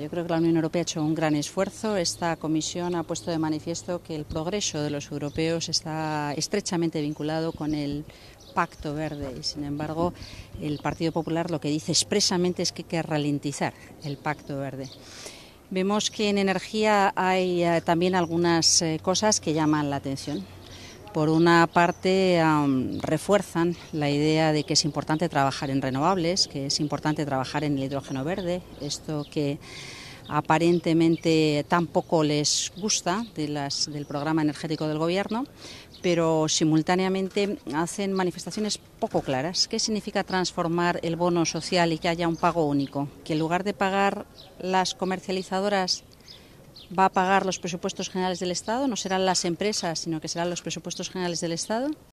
Yo creo que la Unión Europea ha hecho un gran esfuerzo. Esta comisión ha puesto de manifiesto que el progreso de los europeos está estrechamente vinculado con el Pacto Verde y, sin embargo, el Partido Popular lo que dice expresamente es que hay que ralentizar el Pacto Verde. Vemos que en energía hay eh, también algunas eh, cosas que llaman la atención. Por una parte, refuerzan la idea de que es importante trabajar en renovables, que es importante trabajar en el hidrógeno verde, esto que aparentemente tampoco les gusta del programa energético del Gobierno, pero simultáneamente hacen manifestaciones poco claras. ¿Qué significa transformar el bono social y que haya un pago único? Que en lugar de pagar las comercializadoras va a pagar los presupuestos generales del Estado, no serán las empresas, sino que serán los presupuestos generales del Estado.